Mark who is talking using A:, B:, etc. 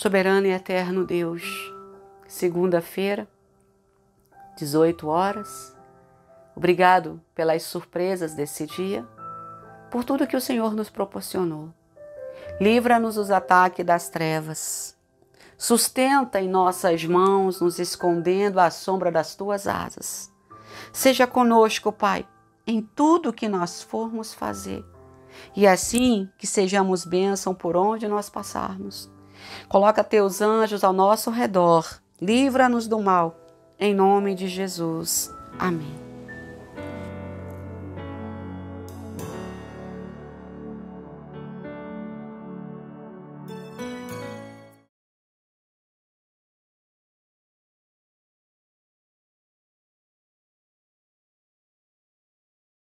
A: Soberano e eterno Deus, segunda-feira, 18 horas. Obrigado pelas surpresas desse dia, por tudo que o Senhor nos proporcionou. Livra-nos dos ataques das trevas. Sustenta em nossas mãos, nos escondendo à sombra das tuas asas. Seja conosco, Pai, em tudo que nós formos fazer. E assim que sejamos bênção por onde nós passarmos. Coloca teus anjos ao nosso redor. Livra-nos do mal. Em nome de Jesus. Amém.